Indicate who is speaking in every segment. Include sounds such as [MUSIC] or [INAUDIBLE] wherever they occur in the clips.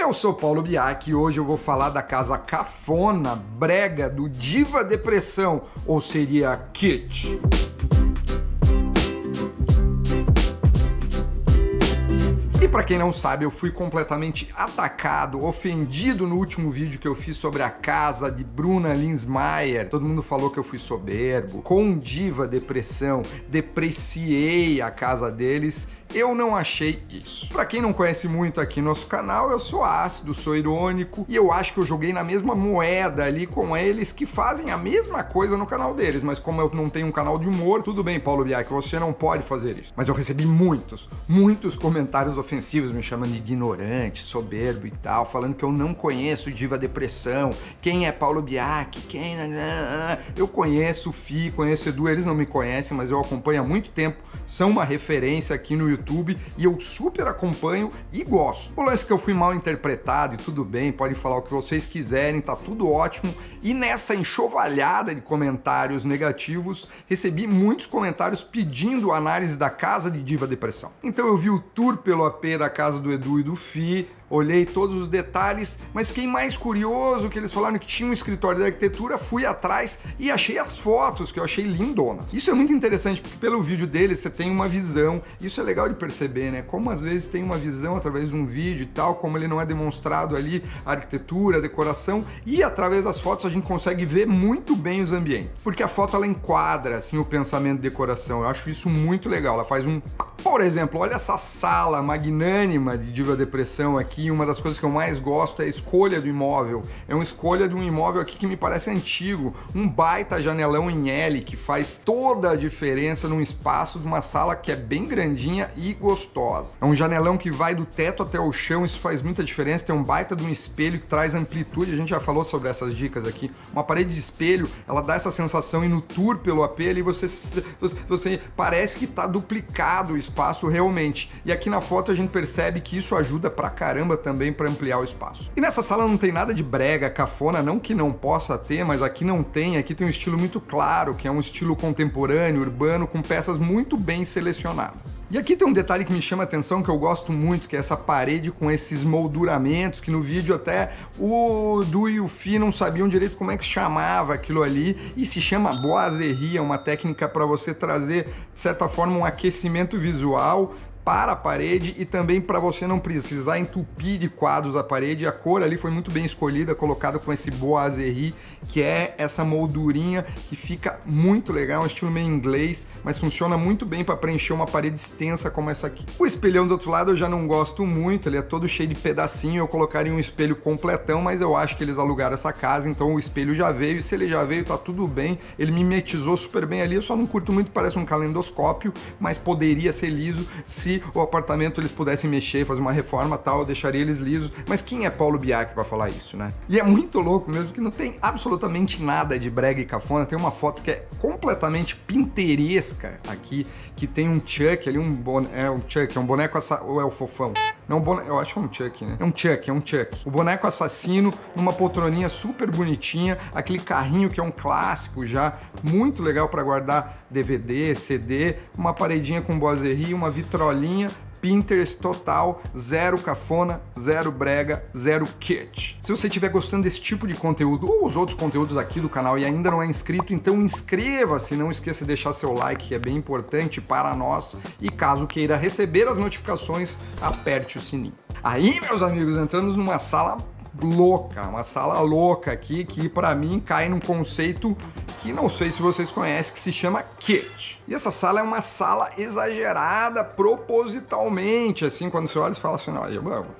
Speaker 1: Eu sou Paulo Biak e hoje eu vou falar da casa cafona, brega do Diva Depressão, ou seria Kit. Para quem não sabe, eu fui completamente atacado, ofendido no último vídeo que eu fiz sobre a casa de Bruna Linsmeyer. Todo mundo falou que eu fui soberbo, com diva depressão, depreciei a casa deles eu não achei isso. Para quem não conhece muito aqui nosso canal, eu sou ácido, sou irônico e eu acho que eu joguei na mesma moeda ali com eles que fazem a mesma coisa no canal deles, mas como eu não tenho um canal de humor, tudo bem, Paulo Biak, você não pode fazer isso. Mas eu recebi muitos, muitos comentários ofensivos me chamando de ignorante, soberbo e tal, falando que eu não conheço Diva Depressão, quem é Paulo Biak, quem... Eu conheço o Fi, conheço o Edu, eles não me conhecem, mas eu acompanho há muito tempo, são uma referência aqui no YouTube e eu super acompanho e gosto. O lance que eu fui mal interpretado e tudo bem, podem falar o que vocês quiserem, tá tudo ótimo. E nessa enxovalhada de comentários negativos, recebi muitos comentários pedindo análise da casa de Diva Depressão. Então eu vi o tour pelo AP da casa do Edu e do Fi, olhei todos os detalhes, mas fiquei mais curioso que eles falaram que tinha um escritório de arquitetura, fui atrás e achei as fotos que eu achei lindonas. Isso é muito interessante porque pelo vídeo deles você tem uma visão, isso é legal de perceber, né? Como às vezes tem uma visão através de um vídeo e tal, como ele não é demonstrado ali a arquitetura, a decoração e através das fotos a gente consegue ver muito bem os ambientes, porque a foto ela enquadra assim o pensamento de decoração. Eu acho isso muito legal. Ela faz um, por exemplo, olha essa sala magnânima de Diva Depressão aqui aqui, uma das coisas que eu mais gosto é a escolha do imóvel. É uma escolha de um imóvel aqui que me parece antigo, um baita janelão em L que faz toda a diferença num espaço de uma sala que é bem grandinha e gostosa. É um janelão que vai do teto até o chão, isso faz muita diferença. Tem um baita de um espelho que traz amplitude, a gente já falou sobre essas dicas aqui. Uma parede de espelho, ela dá essa sensação e no tour pelo AP ali você, você, parece que está duplicado o espaço realmente. E aqui na foto a gente percebe que isso ajuda pra caramba caramba também para ampliar o espaço. E nessa sala não tem nada de brega, cafona, não que não possa ter, mas aqui não tem. Aqui tem um estilo muito claro, que é um estilo contemporâneo, urbano, com peças muito bem selecionadas. E aqui tem um detalhe que me chama a atenção, que eu gosto muito, que é essa parede com esses molduramentos, que no vídeo até o Du e o Fi não sabiam direito como é que se chamava aquilo ali, e se chama é uma técnica para você trazer, de certa forma, um aquecimento visual para a parede e também para você não precisar entupir de quadros a parede. A cor ali foi muito bem escolhida, colocada com esse boiserie, que é essa moldurinha que fica muito legal, é um estilo meio inglês, mas funciona muito bem para preencher uma parede extensa como essa aqui. O espelhão do outro lado eu já não gosto muito, ele é todo cheio de pedacinho, eu colocaria um espelho completão, mas eu acho que eles alugaram essa casa, então o espelho já veio, e se ele já veio, tá tudo bem. Ele mimetizou super bem ali, eu só não curto muito, parece um calendoscópio, mas poderia ser liso se o apartamento eles pudessem mexer, fazer uma reforma tal, deixaria eles lisos. Mas quem é Paulo Biak para falar isso, né? E é muito louco mesmo que não tem absolutamente nada de brega e cafona. Tem uma foto que é completamente pinteresca aqui, que tem um Chuck ali, um boneco, é um Chuck, é um boneco essa, ou é o fofão? Não, boneco, eu acho que é um Chuck, né? É um Chuck, é um Chuck. O boneco assassino numa poltroninha super bonitinha, aquele carrinho que é um clássico já, muito legal para guardar DVD, CD, uma paredinha com boiserie, uma vitrolinha linha Pinterest total, zero cafona, zero brega, zero kit. Se você estiver gostando desse tipo de conteúdo ou os outros conteúdos aqui do canal e ainda não é inscrito, então inscreva-se, não esqueça de deixar seu like, que é bem importante para nós. E caso queira receber as notificações, aperte o sininho. Aí, meus amigos, entramos numa sala louca, uma sala louca aqui que para mim cai num conceito que não sei se vocês conhecem, que se chama kit. E essa sala é uma sala exagerada propositalmente, assim, quando você olha e fala assim,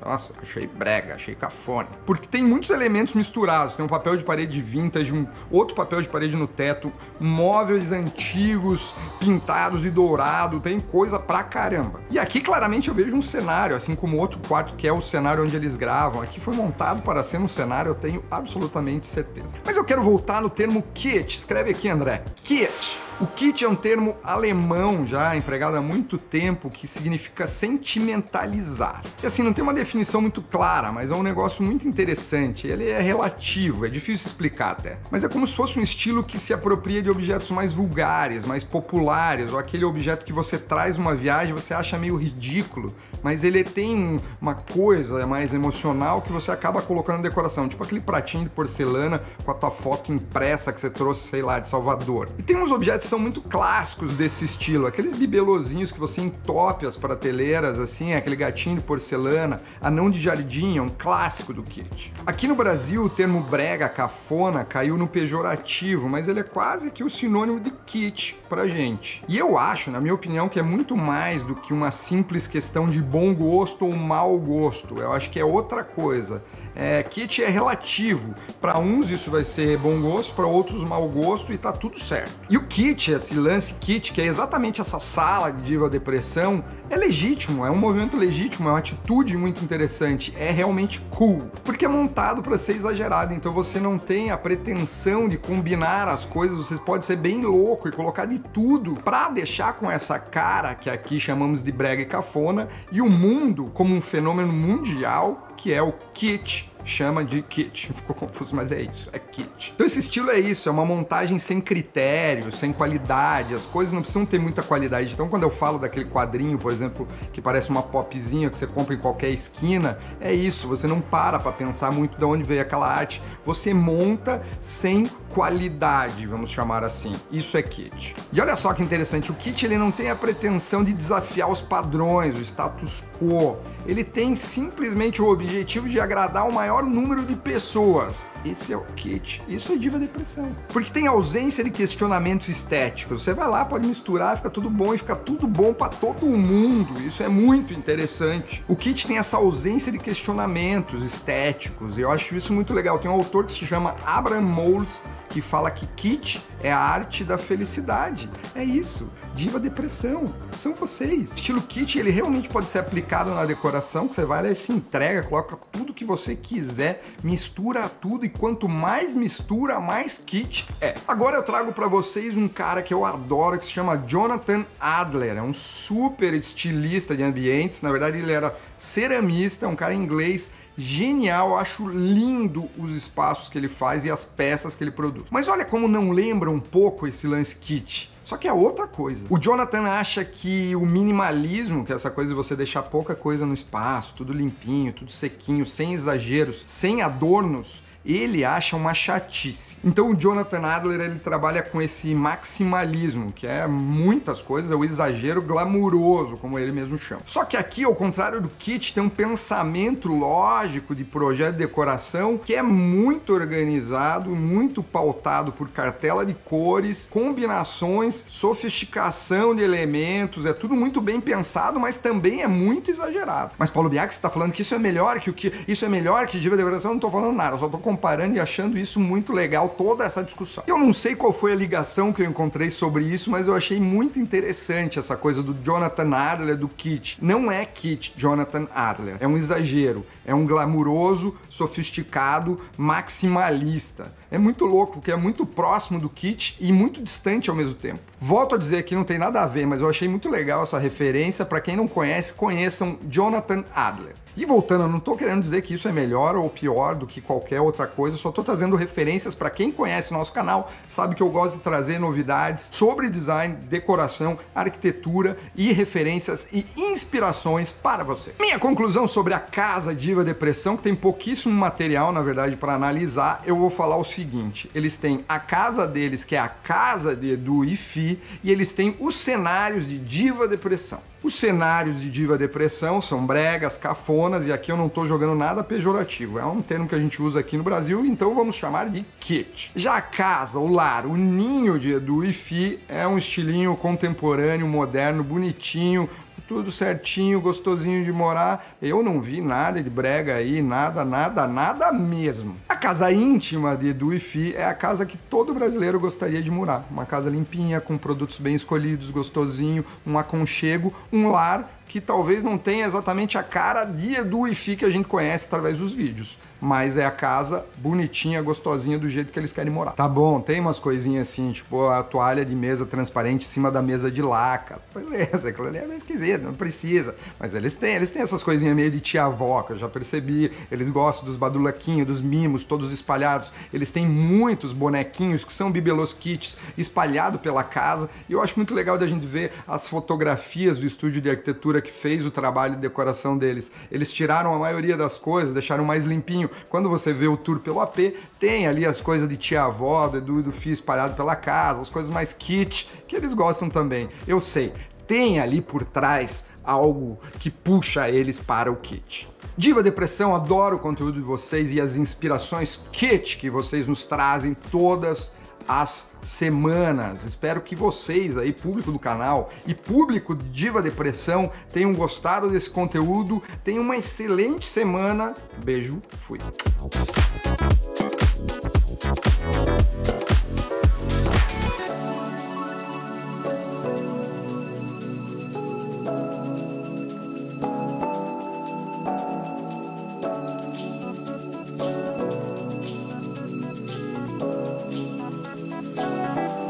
Speaker 1: nossa, achei brega, achei cafone. Porque tem muitos elementos misturados, tem um papel de parede vintage, um outro papel de parede no teto, móveis antigos, pintados de dourado, tem coisa pra caramba. E aqui claramente eu vejo um cenário, assim como outro quarto que é o cenário onde eles gravam. Aqui foi montado para ser um cenário, eu tenho absolutamente certeza. Mas eu quero voltar no termo kit, escreve aqui, André. Kit O kit é um termo alemão já empregado há muito tempo que significa sentimentalizar. E assim, não tem uma definição muito clara, mas é um negócio muito interessante. Ele é relativo, é difícil explicar até. Mas é como se fosse um estilo que se apropria de objetos mais vulgares, mais populares, ou aquele objeto que você traz numa viagem você acha meio ridículo, mas ele tem uma coisa mais emocional que você acaba colocando na decoração, tipo aquele pratinho de porcelana com a tua foto impressa que você trouxe, sei lá, de Salvador. E tem uns objetos são muito clássicos desse estilo. Aqueles bibelozinhos que você entope as prateleiras, assim, aquele gatinho de porcelana, anão de jardim, é um clássico do kit. Aqui no Brasil, o termo brega, cafona, caiu no pejorativo, mas ele é quase que o sinônimo de kit pra gente. E eu acho, na minha opinião, que é muito mais do que uma simples questão de bom gosto ou mau gosto. Eu acho que é outra coisa. É, kit é relativo. Para uns isso vai ser bom gosto, para outros mau gosto e tá tudo certo. E o kit, esse lance kit, que é exatamente essa sala de diva depressão, é legítimo, é um movimento legítimo, é uma atitude muito interessante, é realmente cool, porque é montado para ser exagerado, então você não tem a pretensão de combinar as coisas, você pode ser bem louco e colocar de tudo para deixar com essa cara que aqui chamamos de brega e cafona e o mundo como um fenômeno mundial que é o kit chama de kit. [LAUGHS] Ficou confuso, mas é isso, é kit. Então esse estilo é isso, é uma montagem sem critério, sem qualidade, as coisas não precisam ter muita qualidade. Então quando eu falo daquele quadrinho, por exemplo, que parece uma popzinha que você compra em qualquer esquina, é isso, você não para para pensar muito de onde veio aquela arte, você monta sem qualidade, vamos chamar assim. Isso é kit. E olha só que interessante, o kit ele não tem a pretensão de desafiar os padrões, o status quo. Ele tem simplesmente o objetivo de agradar o maior número de pessoas. Esse é o kit. Isso é diva depressão. Porque tem ausência de questionamentos estéticos. Você vai lá, pode misturar, fica tudo bom e fica tudo bom para todo mundo. Isso é muito interessante. O kit tem essa ausência de questionamentos estéticos. E eu acho isso muito legal. Tem um autor que se chama Abraham Moles que fala que kit é a arte da felicidade. É isso. Diva Depressão. São vocês. Estilo kit, ele realmente pode ser aplicado na decoração, que você vai lá e se entrega, coloca tudo que você quiser, mistura tudo e quanto mais mistura, mais kit é. Agora eu trago para vocês um cara que eu adoro, que se chama Jonathan Adler. É um super estilista de ambientes. Na verdade, ele era ceramista, um cara inglês genial, eu acho lindo os espaços que ele faz e as peças que ele produz. Mas olha como não lembra um pouco esse lance kit. Só que é outra coisa. O Jonathan acha que o minimalismo, que é essa coisa de você deixar pouca coisa no espaço, tudo limpinho, tudo sequinho, sem exageros, sem adornos, ele acha uma chatice. Então o Jonathan Adler ele trabalha com esse maximalismo, que é muitas coisas, é o exagero glamuroso, como ele mesmo chama. Só que aqui, ao contrário do Kit, tem um pensamento lógico de projeto de decoração que é muito organizado, muito pautado por cartela de cores, combinações, sofisticação de elementos, é tudo muito bem pensado, mas também é muito exagerado. Mas Paulo Biak está falando que isso é melhor que o que isso é melhor que diva de decoração, não estou falando nada, só estou comparando e achando isso muito legal, toda essa discussão. Eu não sei qual foi a ligação que eu encontrei sobre isso, mas eu achei muito interessante essa coisa do Jonathan Adler, do Kit. Não é Kit Jonathan Adler, é um exagero, é um glamuroso, sofisticado, maximalista. É muito louco, porque é muito próximo do Kit e muito distante ao mesmo tempo. Volto a dizer que não tem nada a ver, mas eu achei muito legal essa referência. Para quem não conhece, conheçam Jonathan Adler. E voltando, eu não estou querendo dizer que isso é melhor ou pior do que qualquer outra coisa, só estou trazendo referências para quem conhece nosso canal, sabe que eu gosto de trazer novidades sobre design, decoração, arquitetura e referências e inspirações para você. Minha conclusão sobre a Casa Diva Depressão, que tem pouquíssimo material, na verdade, para analisar, eu vou falar o seguinte: eles têm a casa deles, que é a casa de Edu e Fi, e eles têm os cenários de Diva Depressão. Os cenários de diva depressão são bregas, cafonas, e aqui eu não estou jogando nada pejorativo. É um termo que a gente usa aqui no Brasil, então vamos chamar de kit. Já a casa, o lar, o ninho de Edu e Fi é um estilinho contemporâneo, moderno, bonitinho, tudo certinho, gostosinho de morar. Eu não vi nada de brega aí, nada, nada, nada mesmo. A casa íntima de Edu e Fi é a casa que todo brasileiro gostaria de morar. Uma casa limpinha, com produtos bem escolhidos, gostosinho, um aconchego, um lar que talvez não tenha exatamente a cara de Edu e Fi que a gente conhece através dos vídeos. Mas é a casa bonitinha, gostosinha, do jeito que eles querem morar. Tá bom, tem umas coisinhas assim, tipo a toalha de mesa transparente em cima da mesa de laca. Beleza, aquilo ali é meio esquisito, não precisa. Mas eles têm, eles têm essas coisinhas meio de tia-avó, que eu já percebi. Eles gostam dos badulaquinhos, dos mimos, todos espalhados. Eles têm muitos bonequinhos que são bibelôs kits espalhados pela casa. E eu acho muito legal da gente ver as fotografias do estúdio de arquitetura que fez o trabalho de decoração deles. Eles tiraram a maioria das coisas, deixaram mais limpinho. Quando você vê o tour pelo AP, tem ali as coisas de tia-avó, do Edu e do Fih espalhado pela casa, as coisas mais kit, que eles gostam também. Eu sei, tem ali por trás algo que puxa eles para o kit. Diva Depressão, adoro o conteúdo de vocês e as inspirações kit que vocês nos trazem todas as semanas. Espero que vocês aí, público do canal e público de Diva Depressão, tenham gostado desse conteúdo. Tenham uma excelente semana. Beijo, fui.